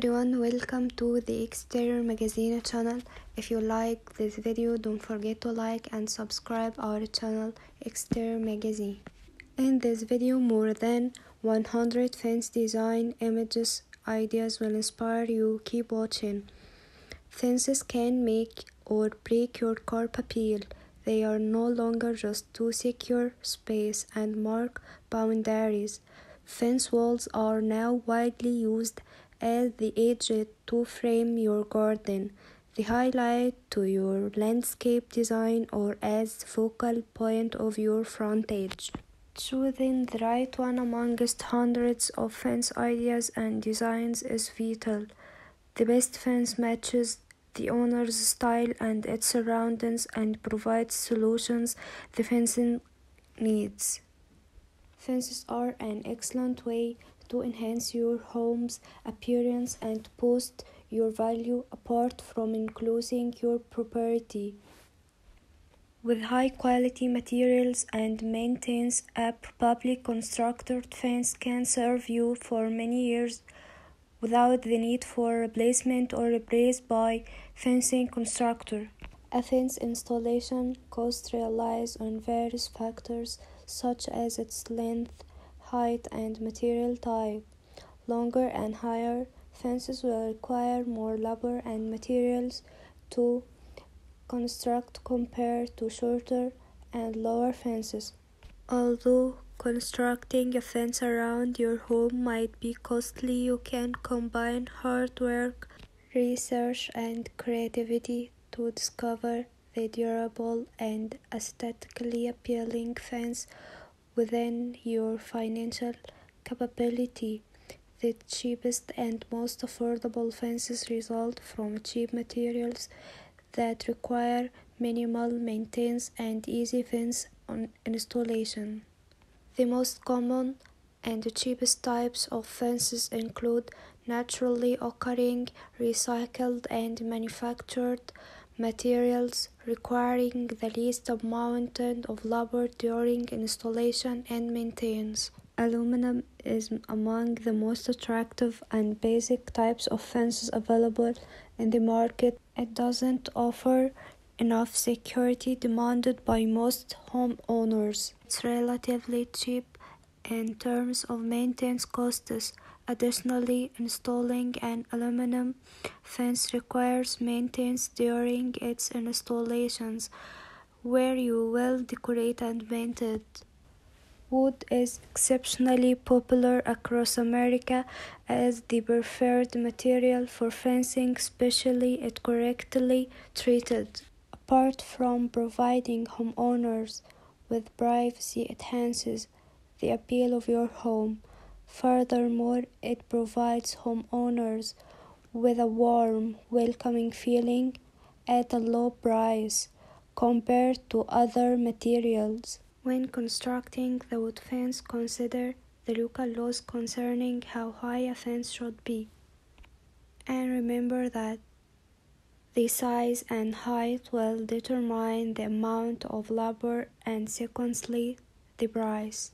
everyone, welcome to the Exterior Magazine channel. If you like this video, don't forget to like and subscribe our channel Exterior Magazine. In this video, more than 100 fence design images ideas will inspire you. Keep watching. Fences can make or break your curb appeal. They are no longer just to secure space and mark boundaries. Fence walls are now widely used as the edge to frame your garden, the highlight to your landscape design, or as the focal point of your frontage. Choosing the right one amongst hundreds of fence ideas and designs is vital. The best fence matches the owner's style and its surroundings and provides solutions the fencing needs. Fences are an excellent way to enhance your home's appearance and boost your value apart from enclosing your property. With high quality materials and maintenance, a publicly constructed fence can serve you for many years without the need for replacement or replaced by fencing constructor. A fence installation cost relies on various factors such as its length, height, and material type. Longer and higher fences will require more labor and materials to construct compared to shorter and lower fences. Although constructing a fence around your home might be costly, you can combine hard work, research, and creativity to discover the durable and aesthetically appealing fence within your financial capability. The cheapest and most affordable fences result from cheap materials that require minimal maintenance and easy fence installation. The most common and the cheapest types of fences include naturally occurring, recycled, and manufactured materials requiring the least amount of labor during installation and maintenance. Aluminum is among the most attractive and basic types of fences available in the market. It doesn't offer enough security demanded by most homeowners. It's relatively cheap in terms of maintenance costs Additionally, installing an aluminum fence requires maintenance during its installations, where you will decorate and paint it. Wood is exceptionally popular across America as the preferred material for fencing, especially if correctly treated. Apart from providing homeowners with privacy, it enhances the appeal of your home. Furthermore, it provides homeowners with a warm, welcoming feeling at a low price compared to other materials. When constructing the wood fence, consider the local laws concerning how high a fence should be. And remember that the size and height will determine the amount of labor and secondly the price.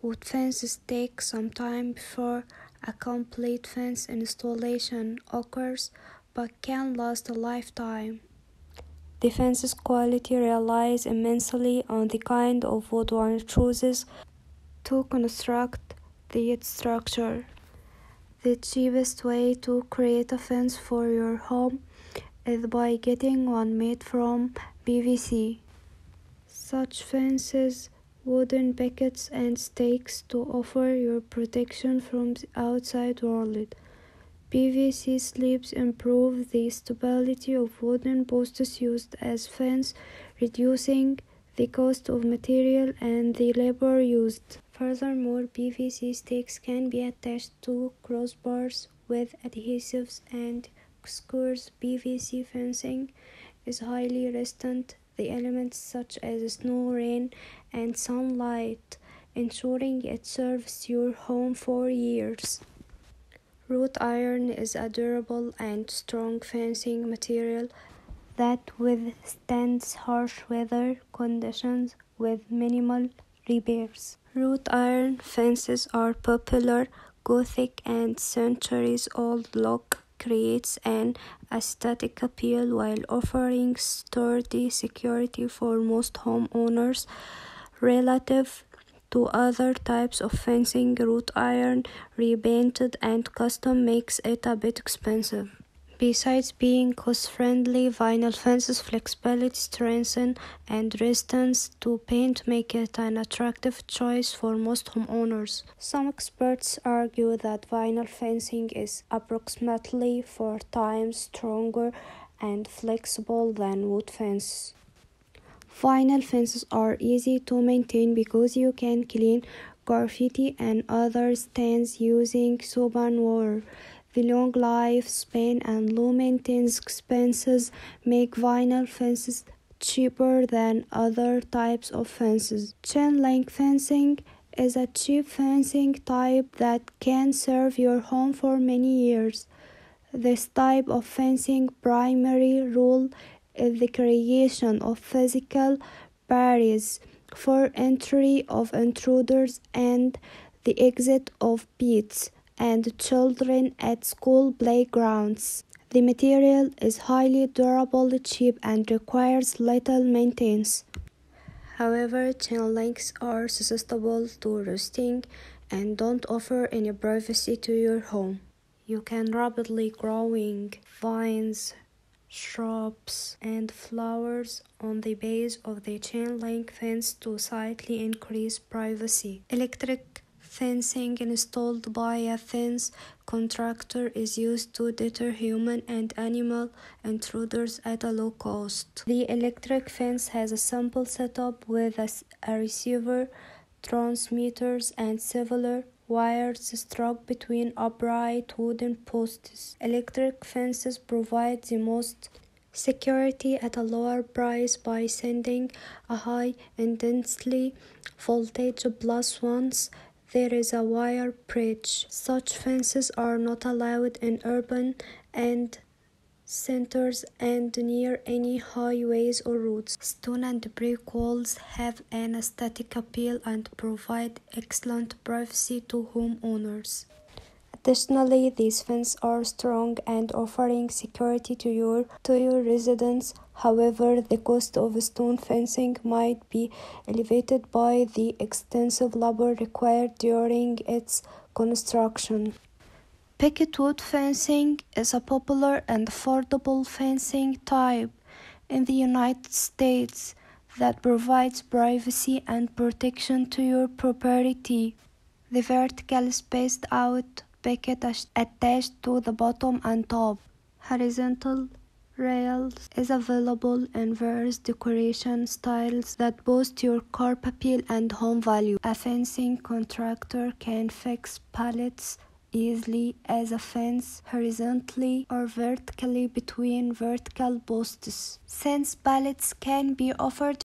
Wood fences take some time before a complete fence installation occurs but can last a lifetime. The fence's quality relies immensely on the kind of wood one chooses to construct the structure. The cheapest way to create a fence for your home is by getting one made from PVC. Such fences wooden pickets and stakes to offer your protection from the outside world. PVC slabs improve the stability of wooden posts used as fence, reducing the cost of material and the labor used. Furthermore, PVC stakes can be attached to crossbars with adhesives and screws. PVC fencing is highly resistant the elements such as snow, rain, and sunlight, ensuring it serves your home for years. Wrought iron is a durable and strong fencing material that withstands harsh weather conditions with minimal repairs. Wrought iron fences are popular Gothic and centuries-old look creates an aesthetic appeal while offering sturdy security for most homeowners relative to other types of fencing. Wrought iron, repainted and custom makes it a bit expensive. Besides being cost-friendly, vinyl fences flexibility, strength, and resistance to paint make it an attractive choice for most homeowners. Some experts argue that vinyl fencing is approximately four times stronger and flexible than wood fence. Vinyl fences are easy to maintain because you can clean graffiti and other stains using soap and water. The long lifespan and low maintenance expenses make vinyl fences cheaper than other types of fences. Chain link fencing is a cheap fencing type that can serve your home for many years. This type of fencing primary role is the creation of physical barriers for entry of intruders and the exit of pets and children at school playgrounds. The material is highly durable, cheap, and requires little maintenance. However, chain links are susceptible to rusting and don't offer any privacy to your home. You can rapidly growing vines, shrubs, and flowers on the base of the chain link fence to slightly increase privacy. Electric Fencing installed by a fence contractor is used to deter human and animal intruders at a low cost. The electric fence has a simple setup with a, a receiver, transmitters, and several wires struck between upright wooden posts. Electric fences provide the most security at a lower price by sending a high intensity voltage plus once there is a wire bridge. Such fences are not allowed in urban and centers and near any highways or roads. Stone and brick walls have an aesthetic appeal and provide excellent privacy to homeowners. Additionally, these fences are strong and offering security to your to your residents. However, the cost of stone fencing might be elevated by the extensive labor required during its construction. Picket wood fencing is a popular and affordable fencing type in the United States that provides privacy and protection to your property. The vertical spaced out picket attached to the bottom and top. Horizontal rails is available in various decoration styles that boost your curb appeal and home value. A fencing contractor can fix pallets easily as a fence horizontally or vertically between vertical posts. Since pallets can be offered